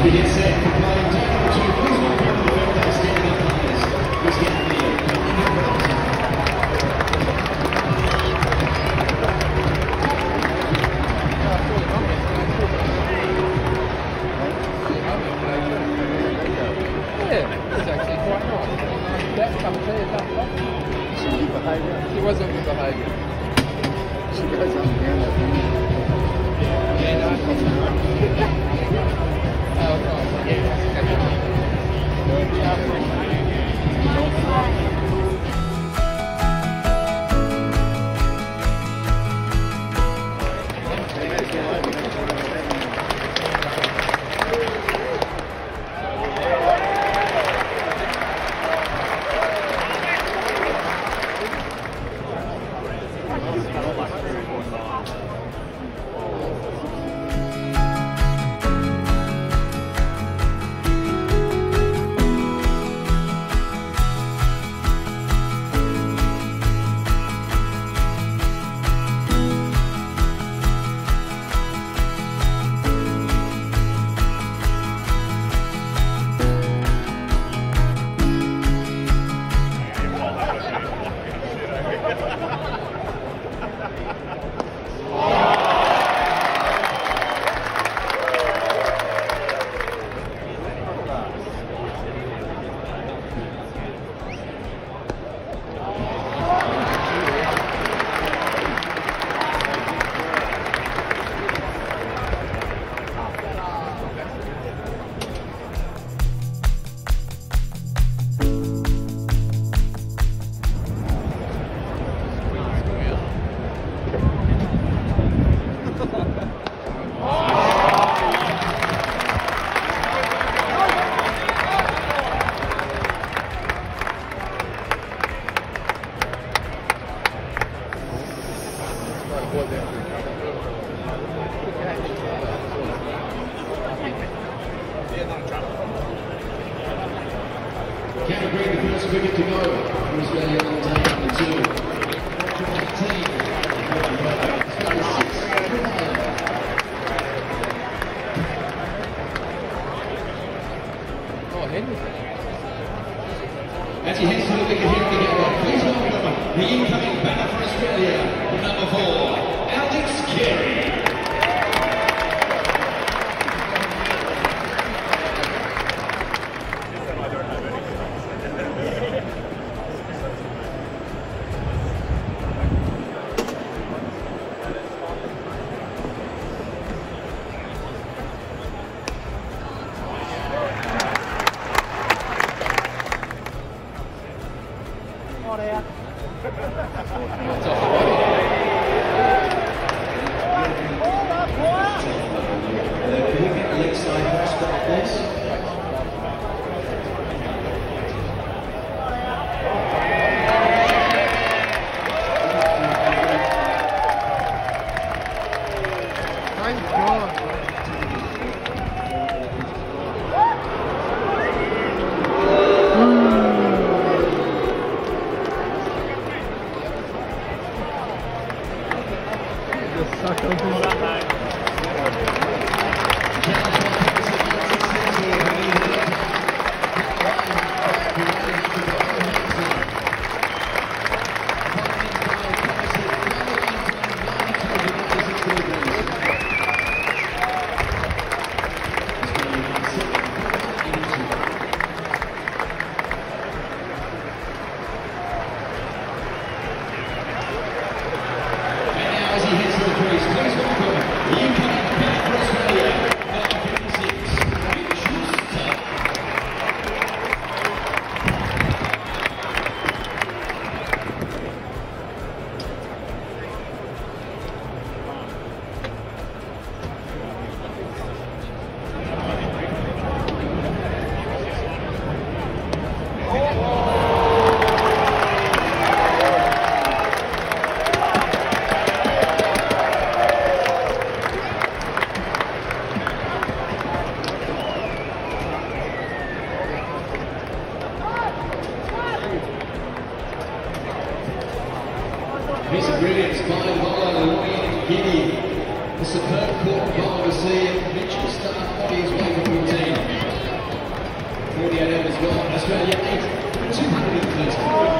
She goes down that thing. Yeah, no. Oh. Yeah, Cameron Green, the first wicket to go. On take number two. Team. Number six. Oh, Henry. As he heads to the wicket here together, please welcome the incoming batter for Australia, number four, Alex Carey. It's off the body. Uh, can we get the leg side first back, please? Australia 8,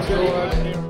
Last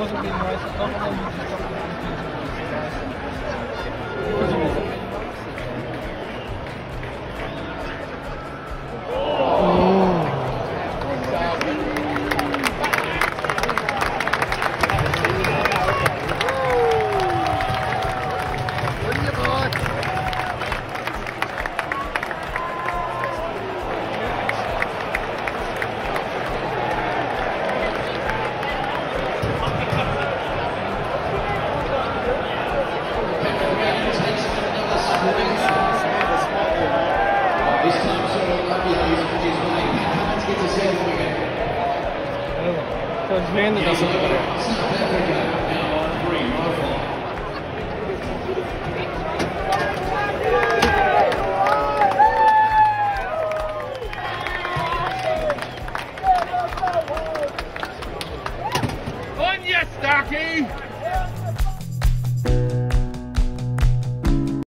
wasn't being nice. I don't know you Gözlerini de kazanıyor.